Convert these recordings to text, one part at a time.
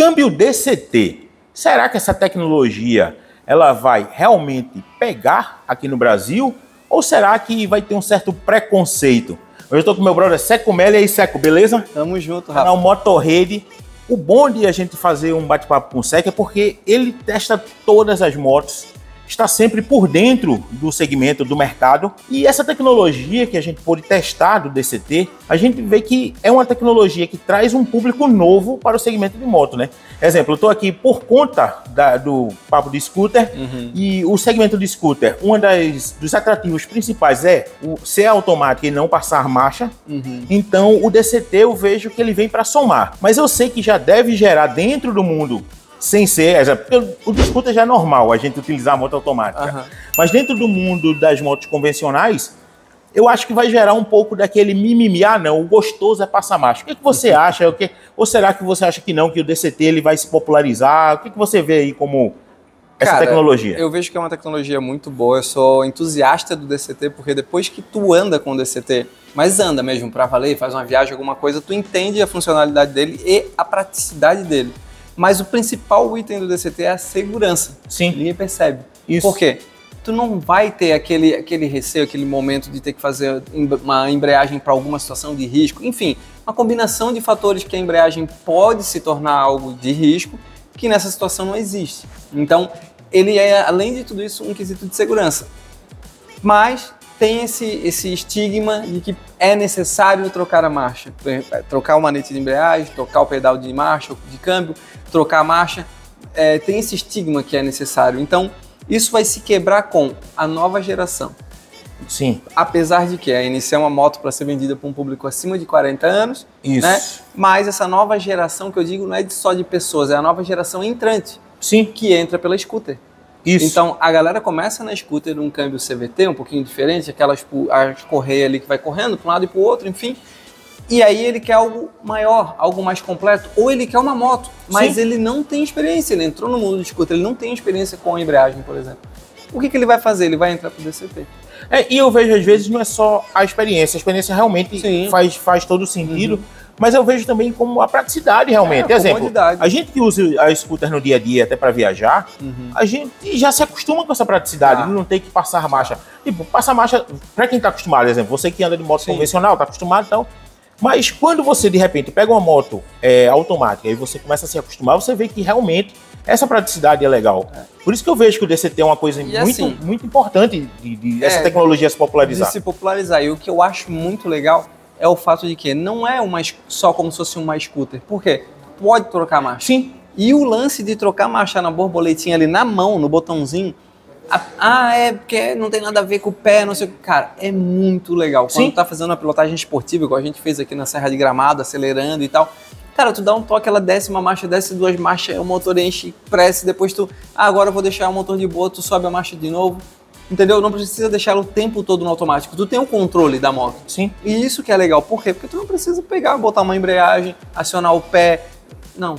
câmbio DCT. Será que essa tecnologia ela vai realmente pegar aqui no Brasil ou será que vai ter um certo preconceito? Hoje eu estou com meu brother Seco Meli. E aí, Seco, beleza? Tamo junto, Rafa. Canal Motorrede. O bom de a gente fazer um bate-papo com o Seco é porque ele testa todas as motos está sempre por dentro do segmento do mercado. E essa tecnologia que a gente pôde testar do DCT, a gente vê que é uma tecnologia que traz um público novo para o segmento de moto, né? Exemplo, eu estou aqui por conta da, do papo de scooter uhum. e o segmento de scooter, um dos atrativos principais é o ser automático e não passar marcha. Uhum. Então, o DCT eu vejo que ele vem para somar. Mas eu sei que já deve gerar dentro do mundo sem ser. O disputa já é normal a gente utilizar a moto automática. Uhum. Mas dentro do mundo das motos convencionais, eu acho que vai gerar um pouco daquele mimimi. Ah, não, o gostoso é passar marcha. O que, que você acha? O que, ou será que você acha que não, que o DCT ele vai se popularizar? O que, que você vê aí como essa Cara, tecnologia? Eu vejo que é uma tecnologia muito boa. Eu sou entusiasta do DCT, porque depois que tu anda com o DCT, mas anda mesmo para valer, faz uma viagem, alguma coisa, tu entende a funcionalidade dele e a praticidade dele. Mas o principal item do DCT é a segurança. Sim. Ninguém percebe. Isso. Por quê? Tu não vai ter aquele, aquele receio, aquele momento de ter que fazer uma embreagem para alguma situação de risco. Enfim, uma combinação de fatores que a embreagem pode se tornar algo de risco que nessa situação não existe. Então, ele é, além de tudo isso, um quesito de segurança. Mas tem esse, esse estigma de que é necessário trocar a marcha, trocar o manete de embreagem, trocar o pedal de marcha, de câmbio, trocar a marcha. É, tem esse estigma que é necessário. Então, isso vai se quebrar com a nova geração. Sim. Apesar de que a NC é uma moto para ser vendida para um público acima de 40 anos, Isso. né? Mas essa nova geração que eu digo não é só de pessoas, é a nova geração entrante. Sim. Que entra pela scooter. Isso. Então a galera começa na scooter um câmbio CVT um pouquinho diferente, aquelas as correias ali que vai correndo para um lado e para o outro, enfim. E aí ele quer algo maior, algo mais completo, ou ele quer uma moto, mas Sim. ele não tem experiência, ele entrou no mundo de scooter, ele não tem experiência com a embreagem, por exemplo. O que, que ele vai fazer? Ele vai entrar para o DCT. É, e eu vejo às vezes não é só a experiência, a experiência realmente faz, faz todo sentido. Uhum mas eu vejo também como a praticidade realmente. É, Exemplo, a gente que usa a scooter no dia a dia até para viajar, uhum. a gente já se acostuma com essa praticidade, ah. não tem que passar marcha. Tipo, passar marcha, para quem tá acostumado, exemplo, você que anda de moto Sim. convencional, tá acostumado, então. Mas quando você de repente pega uma moto é, automática e você começa a se acostumar, você vê que realmente essa praticidade é legal. É. Por isso que eu vejo que o DCT é uma coisa muito, assim, muito importante de, de é, essa tecnologia se popularizar. De se popularizar. E o que eu acho muito legal é o fato de que não é uma, só como se fosse uma scooter. Por quê? Pode trocar marcha. Sim. E o lance de trocar marcha na borboletinha ali na mão, no botãozinho, ah, é porque não tem nada a ver com o pé, não sei o que. Cara, é muito legal. Quando Sim. tá fazendo uma pilotagem esportiva, igual a gente fez aqui na Serra de Gramado, acelerando e tal. Cara, tu dá um toque, ela desce uma marcha, desce duas marchas, o motor enche, pressa, depois tu, ah, agora eu vou deixar o motor de boa, tu sobe a marcha de novo. Entendeu? Não precisa deixar o tempo todo no automático. Tu tem o controle da moto. Sim. E isso que é legal. Por quê? Porque tu não precisa pegar, botar uma embreagem, acionar o pé. Não.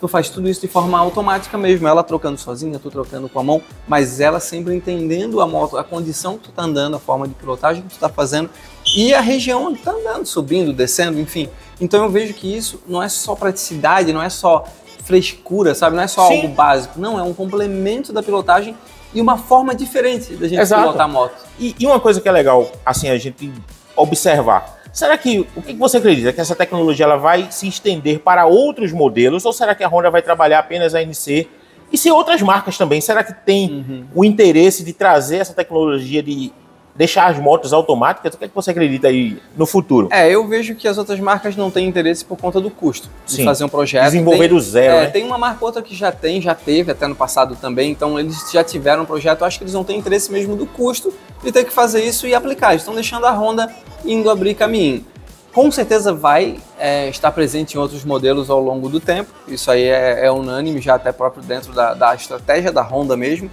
Tu faz tudo isso de forma automática mesmo. Ela trocando sozinha, tu trocando com a mão, mas ela sempre entendendo a moto, a condição que tu tá andando, a forma de pilotagem que tu tá fazendo e a região onde tá andando, subindo, descendo, enfim. Então eu vejo que isso não é só praticidade, não é só frescura, sabe? Não é só Sim. algo básico. Não, é um complemento da pilotagem e uma forma diferente da gente Exato. pilotar moto. E, e, uma coisa que é legal, assim, a gente observar. Será que, o que você acredita? Que essa tecnologia ela vai se estender para outros modelos? Ou será que a Honda vai trabalhar apenas a NC? E se outras marcas também, será que tem uhum. o interesse de trazer essa tecnologia de deixar as motos automáticas? O que, é que você acredita aí no futuro? É, eu vejo que as outras marcas não têm interesse por conta do custo de Sim. fazer um projeto. Desenvolver tem, do zero, é, né? Tem uma marca outra que já tem, já teve até no passado também, então eles já tiveram um projeto, acho que eles não têm interesse mesmo do custo de ter que fazer isso e aplicar. Eles estão deixando a Honda indo abrir caminho. Com certeza vai é, estar presente em outros modelos ao longo do tempo, isso aí é, é unânime, já até próprio dentro da, da estratégia da Honda mesmo,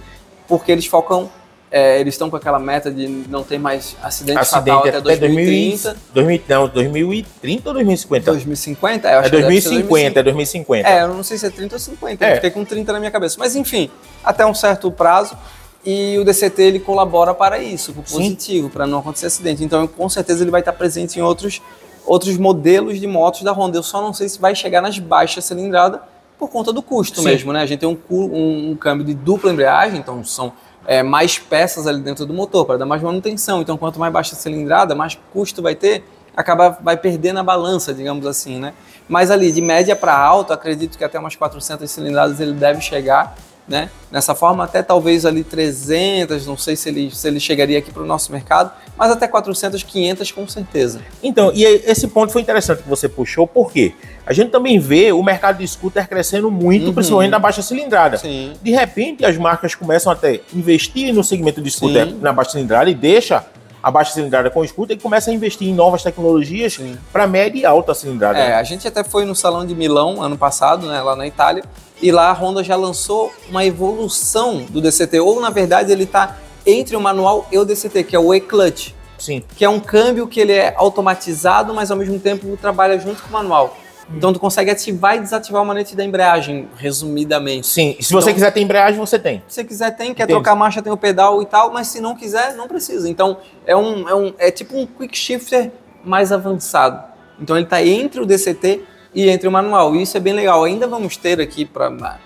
porque eles focam é, eles estão com aquela meta de não ter mais acidente, acidente fatal até, até 2030. 2000, não, 2030 ou 2050? 2050? É, eu acho é 2050, é 2050. É, eu não sei se é 30 ou 50, é. fiquei com 30 na minha cabeça. Mas enfim, até um certo prazo. E o DCT ele colabora para isso, para positivo, para não acontecer acidente. Então, com certeza, ele vai estar presente em outros, outros modelos de motos da Honda. Eu só não sei se vai chegar nas baixas cilindradas, por conta do custo Sim. mesmo, né? A gente tem um, um, um câmbio de dupla embreagem, então são é, mais peças ali dentro do motor para dar mais manutenção. Então, quanto mais baixa a cilindrada, mais custo vai ter, acaba vai perder na balança, digamos assim, né? Mas ali de média para alto, acredito que até umas 400 cilindradas ele deve chegar né? Nessa forma, até talvez ali 300, não sei se ele, se ele chegaria aqui para o nosso mercado, mas até 400, 500 com certeza. Então, e esse ponto foi interessante que você puxou, porque a gente também vê o mercado de scooter crescendo muito, uhum. principalmente na baixa cilindrada. Sim. De repente, as marcas começam até investir no segmento de scooter Sim. na baixa cilindrada e deixa a baixa cilindrada com scooter e começa a investir em novas tecnologias para média e alta cilindrada. É, a gente até foi no Salão de Milão ano passado, né, lá na Itália, e lá a Honda já lançou uma evolução do DCT, ou na verdade ele está entre o manual e o DCT, que é o E-Clutch. Sim. Que é um câmbio que ele é automatizado, mas ao mesmo tempo trabalha junto com o manual. Hum. Então tu consegue ativar e desativar o manete da embreagem, resumidamente. Sim, e se você então, quiser ter embreagem, você tem. Se você quiser tem, quer Entendi. trocar marcha, tem o pedal e tal, mas se não quiser, não precisa. Então é um, é, um, é tipo um quick shifter mais avançado. Então ele está entre o DCT e entre o manual. E isso é bem legal. Ainda vamos ter aqui para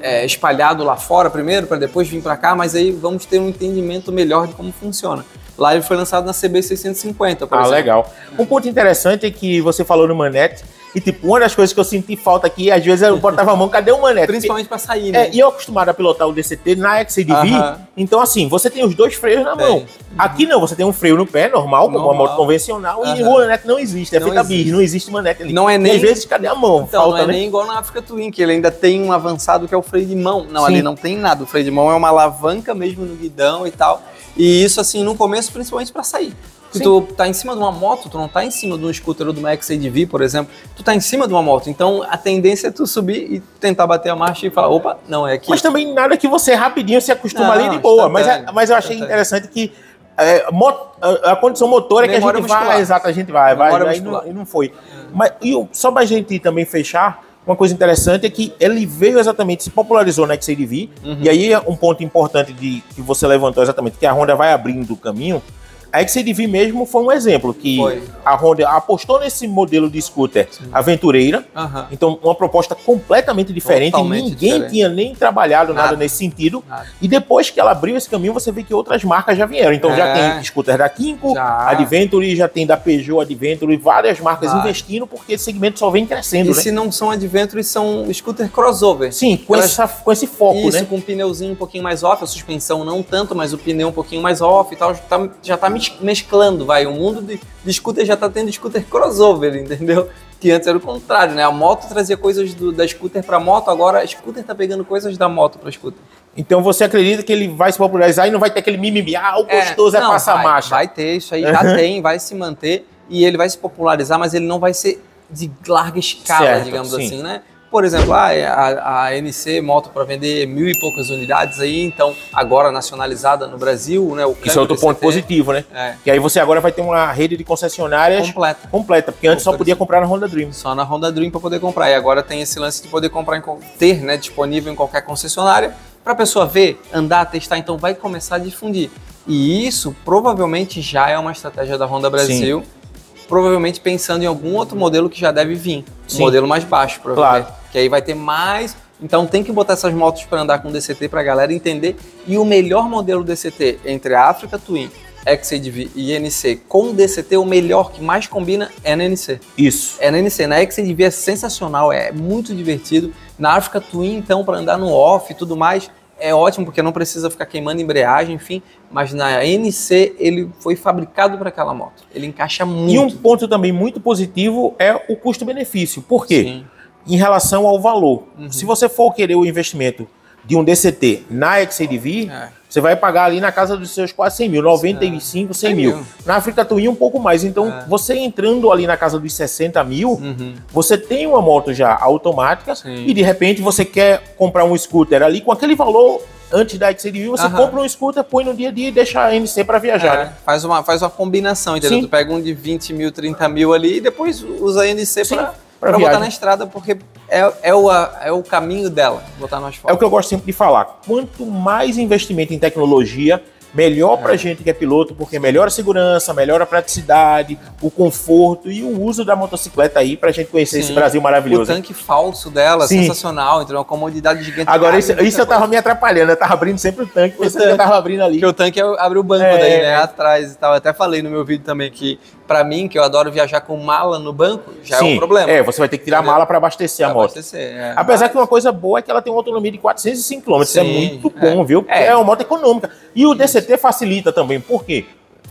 é, espalhado lá fora primeiro, para depois vir para cá, mas aí vamos ter um entendimento melhor de como funciona. Lá ele foi lançado na CB650, por ah, exemplo. legal. Um ponto interessante é que você falou no Manete, e, tipo, uma das coisas que eu senti falta aqui, às vezes eu botava a mão, cadê o manete? Principalmente para sair, né? É, e eu acostumado a pilotar o DCT na XCDV, uh -huh. então assim, você tem os dois freios na mão. Aqui não, você tem um freio no pé, normal, como uma moto convencional, uh -huh. e o manete não existe, é não feita bis, não existe manete ali. Não é nem... E às vezes, cadê a mão? Então, falta, não é né? nem igual na Africa Twin, que ele ainda tem um avançado que é o freio de mão. Não, Sim. ali não tem nada, o freio de mão é uma alavanca mesmo no guidão e tal. E isso, assim, no começo, principalmente para sair. Se tu tá em cima de uma moto, tu não tá em cima de um scooter ou de uma XADV, por exemplo, tu tá em cima de uma moto. Então a tendência é tu subir e tentar bater a marcha e falar, opa, não é aqui. Mas também nada que você rapidinho se acostuma não, ali de boa. Mas, é, mas eu achei interessante que é, a, a condição motora é que a gente muscular. vai, exato, a gente vai, vai, vai e não, e não foi. Mas e só pra gente também fechar, uma coisa interessante é que ele veio exatamente, se popularizou na XADV, uhum. e aí um ponto importante de que você levantou exatamente, que a Honda vai abrindo o caminho, a XCDV mesmo foi um exemplo que foi. a Honda apostou nesse modelo de scooter Sim. aventureira. Uhum. Então, uma proposta completamente diferente. Totalmente ninguém diferente. tinha nem trabalhado nada, nada nesse sentido. Nada. E depois que ela abriu esse caminho, você vê que outras marcas já vieram. Então, é. já tem scooter da Kinko, já. Adventure, já tem da Peugeot Adventure, várias marcas ah. investindo porque esse segmento só vem crescendo. E né? se não são Adventure, são scooter crossover. Sim, com, Elas... essa, com esse foco, Isso, né? com um pneuzinho um pouquinho mais off, a suspensão não tanto, mas o pneu um pouquinho mais off e tal, já tá, já tá mesclando, vai. O mundo de, de scooter já tá tendo scooter crossover, entendeu? Que antes era o contrário, né? A moto trazia coisas do, da scooter para moto, agora a scooter tá pegando coisas da moto para scooter. Então você acredita que ele vai se popularizar e não vai ter aquele mimimi, ah, o é, gostoso é, é passar vai, marcha? Vai ter, isso aí já tem, vai se manter e ele vai se popularizar, mas ele não vai ser de larga escala, certo, digamos sim. assim, né? Por exemplo, ah, é, a, a NC moto para vender mil e poucas unidades aí, então agora nacionalizada no Brasil, né? Isso é outro ponto positivo, né? É. Que aí você agora vai ter uma rede de concessionárias completa, completa porque antes só podia comprar na Honda Dream. Só na Honda Dream para poder comprar. E agora tem esse lance de poder comprar, em, ter né, disponível em qualquer concessionária para a pessoa ver, andar, testar. Então vai começar a difundir. E isso provavelmente já é uma estratégia da Honda Brasil. Sim provavelmente pensando em algum outro modelo que já deve vir. Um modelo mais baixo, provavelmente. Claro. Que aí vai ter mais. Então tem que botar essas motos para andar com DCT para a galera entender. E o melhor modelo DCT entre a Africa Twin, XADV e NC com DCT, o melhor que mais combina é na NC. Isso. É na NC. Na XADV é sensacional, é muito divertido. Na Africa Twin, então, para andar no off e tudo mais, é ótimo porque não precisa ficar queimando embreagem, enfim, mas na NC ele foi fabricado para aquela moto. Ele encaixa muito. E um ponto também muito positivo é o custo-benefício. Por quê? Sim. Em relação ao valor. Uhum. Se você for querer o investimento de um DCT na XADV, é. você vai pagar ali na casa dos seus quase 100 mil, 95, 100 mil. mil. Na África Twin um pouco mais. Então, é. você entrando ali na casa dos 60 mil, uhum. você tem uma moto já automática Sim. e de repente você quer comprar um scooter ali com aquele valor antes da XADV, você compra um scooter, põe no dia a dia e deixa a NC para viajar. É, né? faz, uma, faz uma combinação, entendeu? Sim. Tu pega um de 20 mil, 30 mil ali e depois usa a NC para para botar na estrada, porque é, é, o, é o caminho dela, botar no asfalto. É o que eu gosto sempre de falar. Quanto mais investimento em tecnologia, Melhor é. pra gente que é piloto, porque melhora a segurança, melhora a praticidade, o conforto e o uso da motocicleta aí pra gente conhecer Sim. esse Brasil maravilhoso. O tanque falso dela, Sim. sensacional, então é uma comodidade gigante. Agora, isso, isso eu tava me atrapalhando, eu tava abrindo sempre o tanque, pensando que eu tava abrindo ali. Porque o tanque abre o banco é. daí, né, atrás e tal. Eu até falei no meu vídeo também que para mim, que eu adoro viajar com mala no banco, já Sim, é um problema. É, você vai ter que tirar a mala para abastecer pra a moto. Abastecer, é. Apesar que uma coisa boa é que ela tem uma autonomia de 405 km. Isso é muito bom, é. viu? Porque é. é uma moto econômica. E o DCT facilita também. Por quê?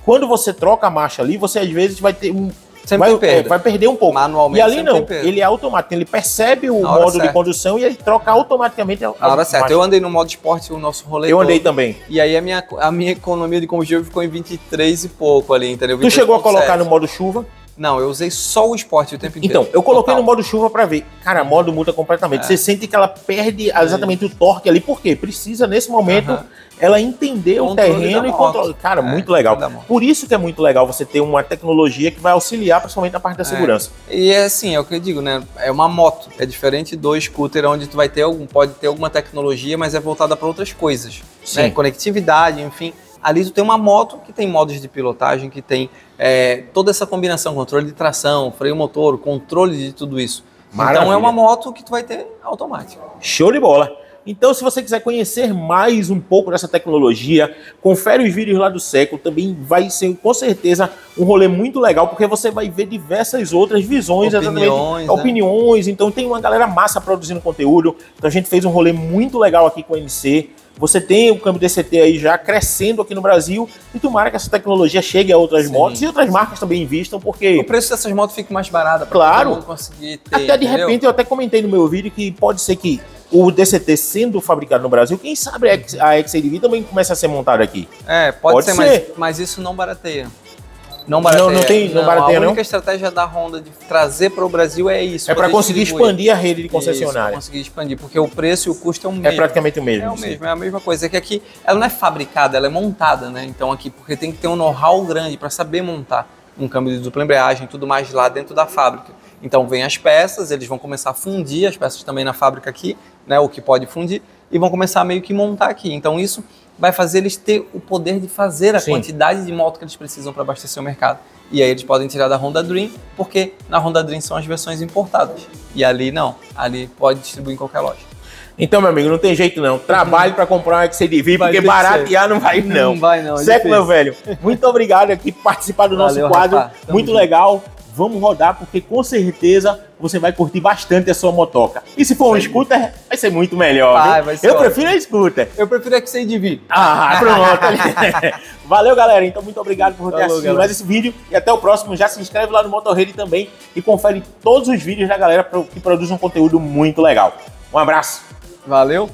Quando você troca a marcha ali, você às vezes vai ter um, vai. É, vai perder um pouco. Manualmente. E ali não, perde. ele é automático. Ele percebe o modo certa. de condução e ele troca automaticamente a, Na hora certa. Eu andei no modo esporte o nosso rolê. Eu todo. andei também. E aí a minha, a minha economia de combustível ficou em 23 e pouco ali, entendeu? Tu chegou a colocar 7. no modo chuva? Não, eu usei só o esporte o tempo inteiro. Então, eu coloquei Total. no modo chuva para ver. Cara, modo muda completamente. É. Você sente que ela perde exatamente o torque ali. Por quê? Precisa, nesse momento, uh -huh. ela entender controle o terreno e controlar. Cara, é, muito legal. Por isso que é muito legal você ter uma tecnologia que vai auxiliar, principalmente na parte da é. segurança. E é assim, é o que eu digo, né? É uma moto. É diferente do scooter, onde tu vai ter algum, pode ter alguma tecnologia, mas é voltada para outras coisas. Né? Conectividade, enfim. Ali tu tem uma moto que tem modos de pilotagem, que tem é, toda essa combinação, controle de tração, freio motor, controle de tudo isso. Maravilha. Então é uma moto que tu vai ter automática. Show de bola! Então, se você quiser conhecer mais um pouco dessa tecnologia, confere os vídeos lá do Seco. Também vai ser, com certeza, um rolê muito legal, porque você vai ver diversas outras visões, opiniões, né? opiniões. Então, tem uma galera massa produzindo conteúdo. Então, a gente fez um rolê muito legal aqui com o MC. Você tem o câmbio DCT aí já crescendo aqui no Brasil e tomara que essa tecnologia chegue a outras Sim. motos e outras marcas também invistam, porque... O preço dessas motos fica mais barato claro. ter, Até de entendeu? repente eu até comentei no meu vídeo que pode ser que o DCT sendo fabricado no Brasil, quem sabe a XADV também começa a ser montada aqui. É, pode, pode ser, ser. Mas, mas isso não barateia. Não barateia. Não, não tem, não, não barateia, A única estratégia da Honda de trazer para o Brasil é isso. É para conseguir expandir a rede de concessionária. Para conseguir expandir, porque o preço e o custo é o mesmo. É praticamente o mesmo. É o mesmo, é a mesma coisa. É que aqui ela não é fabricada, ela é montada, né? Então aqui, porque tem que ter um know-how grande para saber montar um câmbio de dupla embreagem e tudo mais lá dentro da fábrica. Então vem as peças, eles vão começar a fundir as peças também na fábrica aqui, né? O que pode fundir, e vão começar meio que montar aqui. Então isso vai fazer eles ter o poder de fazer a Sim. quantidade de moto que eles precisam para abastecer o mercado. E aí eles podem tirar da Honda Dream, porque na Honda Dream são as versões importadas. E ali não, ali pode distribuir em qualquer loja. Então, meu amigo, não tem jeito não. Trabalhe para comprar um XCDV, porque baratear não vai não. Não vai não. É certo, meu velho? Muito obrigado aqui por participar do Valeu, nosso quadro. Muito junto. legal vamos rodar, porque com certeza você vai curtir bastante a sua motoca. E se for um scooter, vai ser muito melhor. Vai, vai ser Eu ótimo. prefiro a scooter. Eu prefiro a que você divide. Ah, pronto. Valeu, galera. Então, muito obrigado por ter Falou, assistido galera. mais esse vídeo. E até o próximo. Já se inscreve lá no Motorrede também e confere todos os vídeos da galera que produz um conteúdo muito legal. Um abraço. Valeu.